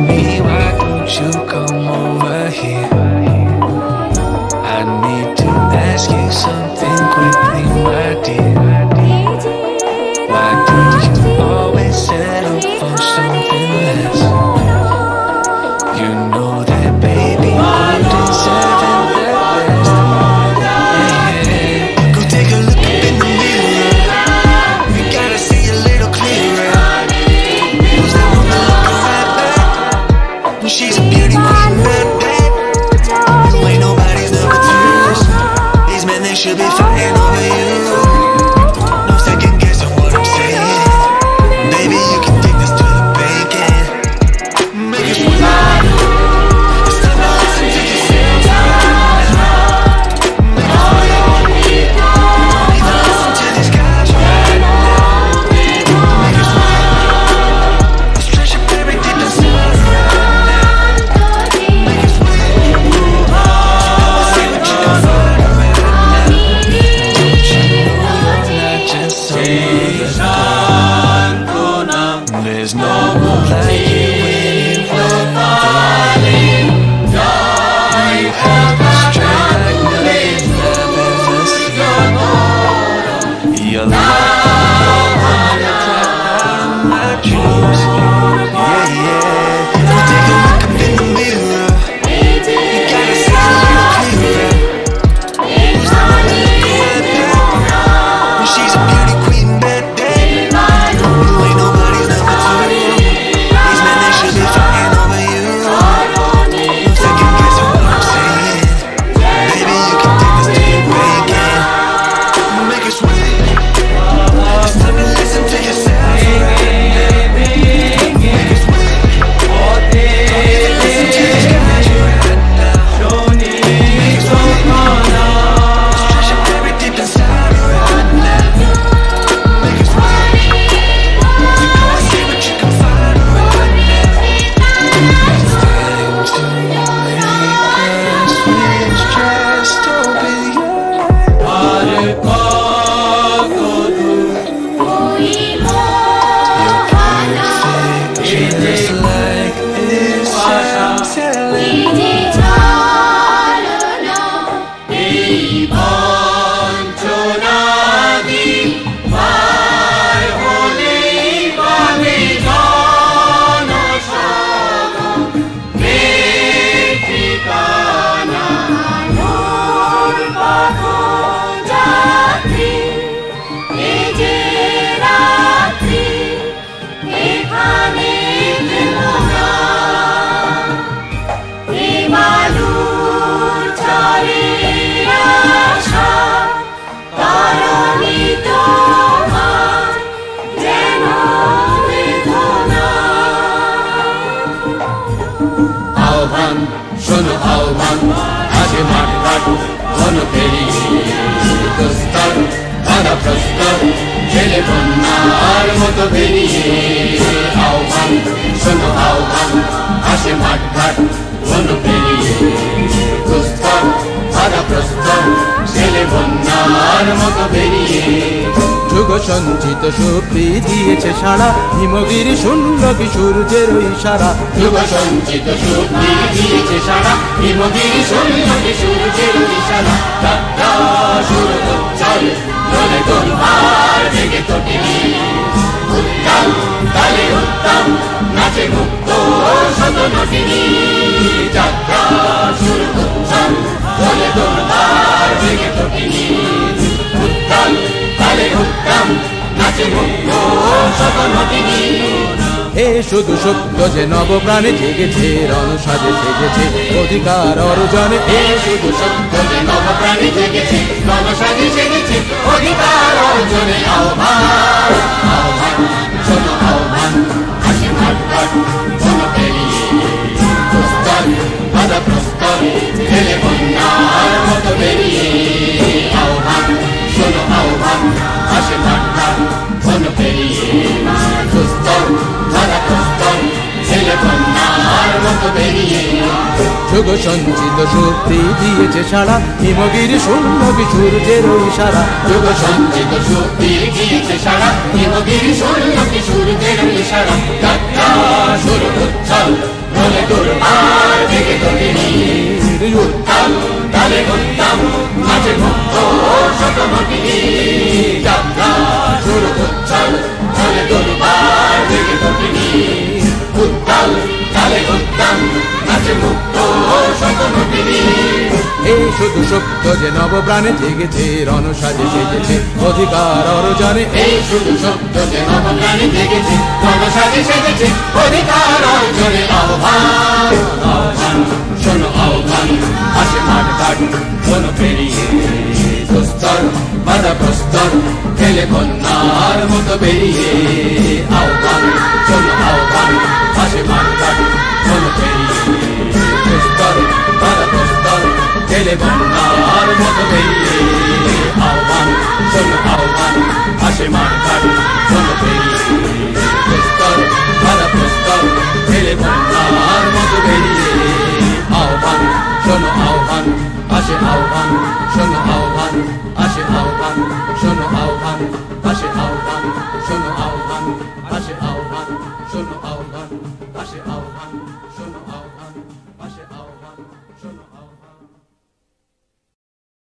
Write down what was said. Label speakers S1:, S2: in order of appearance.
S1: me, why don't you come over here?
S2: আহ্বান শোনো আহ্বান আজে মাঠ কাটু ঘন পেরিয়ে বন্যার মতো বেরিয়ে আহ্বান শোনো আহ্বান আসে মাঠ ঘাট ঘন পেরিয়ে প্রস্তর ধরা প্রস্তর ছেলে বন্যার মতো বেরিয়ে
S3: গো সঞ্চিত শক্তি দিয়েছে সারা। হিমগির শূন্য কি সূর্যের ইশারা
S2: যুগ সঞ্চিত শক্তি দিয়েছে সারা। হিমগির শূন্য কি সূর্যের ইশারা চল তোমার জেগে উত্তম তালে উত্তম নাচে মুক্ত শত নটিনী।
S3: এ শুধু সত্য যে নব নবপ্রাণে জেগেছে রণ সাজে সেজেছে অধিকার অর্জনে।
S2: এ শুধু সত্য যে নব নবপ্রাণে জেগেছে রণ সাজে সেজেছে অধিকার অর্জনে। আহ্বান আহ্বান, শোনো পেরিয়ে
S3: যুগ সঞ্চিত শক্তি দিয়েছে সারা হিমগির শূন্য বিসূর্যের ইশারা
S2: যুগ সঞ্চিত শক্তি দিয়েছে সারা হিমগির শূন্য বিসূর্যের ইশারা যাত্রা উচ্ছল বলে দুর্বার থেকে তুমি উত্তম তালে উত্তম
S3: এই শুধু সত্য যে নবপ্রাণে জেগেছে রণসাজে সেজেছে, অধিকার অর্জনে।
S2: এই শুধু শব্দ যে নবপ্রাণী জেগেছে নবসাজে সেজেছে, অধিকার অর্জনে। আহ্বান আহ্বান, শোনো আহ্বান, আসে মাঠ ঘাট শোনো পেরিয়ে দুস্তর বাধা প্রস্তর, খেলে কন্যার মতো বেরিয়ে শোনো আহ্বান আসে আহ্বান শোনো আহ্বান আসে আহ্বান শোনো